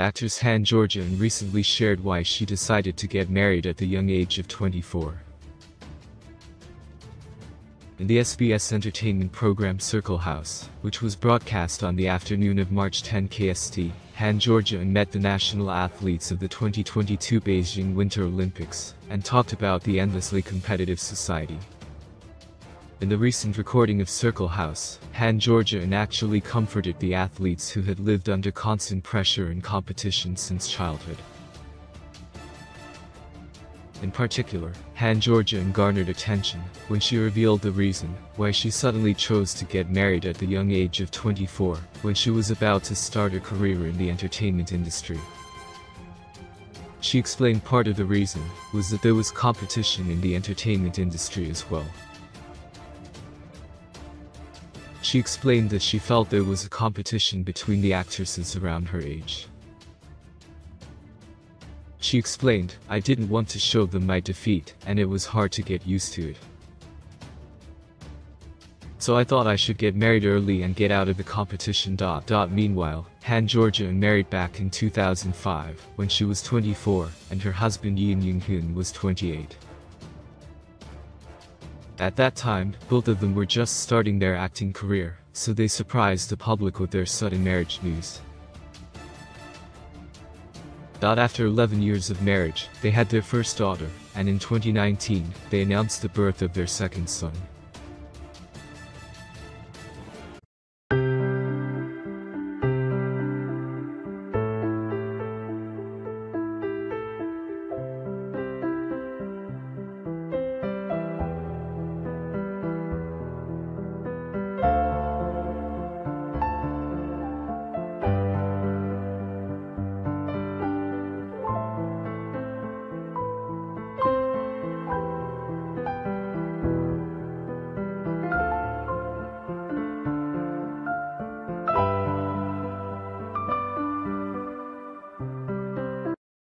Actress Han Ga In recently shared why she decided to get married at the young age of 24. In the SBS entertainment program Circle House, which was broadcast on the afternoon of March 10 KST, Han Ga In met the national athletes of the 2022 Beijing Winter Olympics and talked about the endlessly competitive society. In the recent recording of Circle House, Han Ga In actually comforted the athletes who had lived under constant pressure and competition since childhood. In particular, Han Ga In garnered attention when she revealed the reason why she suddenly chose to get married at the young age of 24 when she was about to start a career in the entertainment industry. She explained part of the reason was that there was competition in the entertainment industry as well. She explained that she felt there was a competition between the actresses around her age. She explained, I didn't want to show them my defeat, and it was hard to get used to it. So I thought I should get married early and get out of the competition. Meanwhile, Han Ga In married back in 2005, when she was 24, and her husband Yeon Jung-hoon was 28. At that time, both of them were just starting their acting career, so they surprised the public with their sudden marriage news. After 11 years of marriage, they had their first daughter, and in 2019, they announced the birth of their second son.